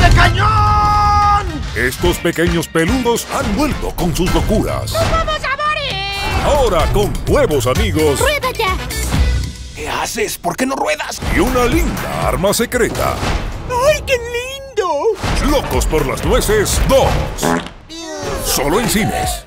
de cañón! Estos pequeños peludos han vuelto con sus locuras. Vamos a morir! Ahora con nuevos amigos. ¡Rueda ya! ¿Qué haces? ¿Por qué no ruedas? Y una linda arma secreta. ¡Ay, qué lindo! Locos por las nueces 2. Solo en cines.